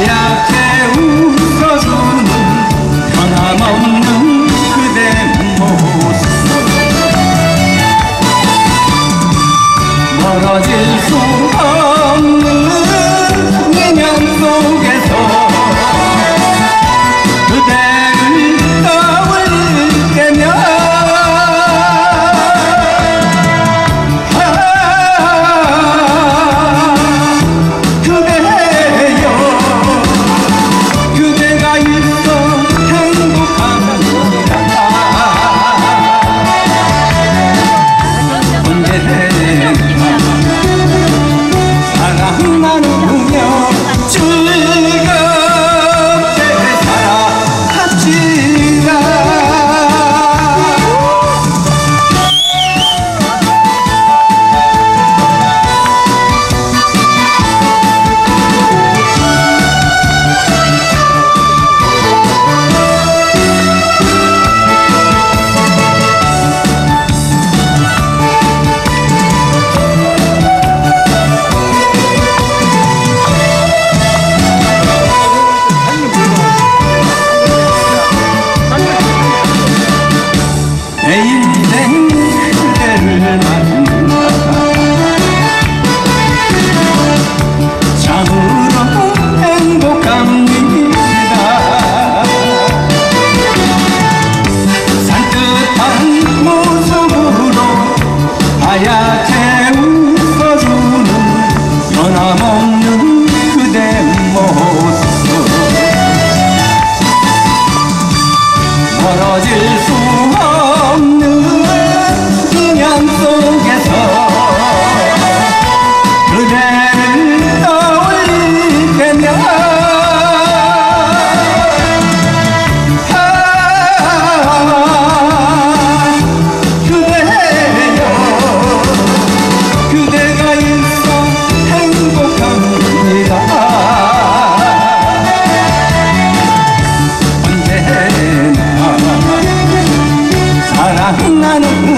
하얗게 웃어주는 변함없는 그대 모습. 멀어질 수 없는 내 인생 그대를 만나 참으로 행복합니다 산뜻한 모습으로 하얗게 웃어주는 변함없는 그대 모습 멀어질 수 나는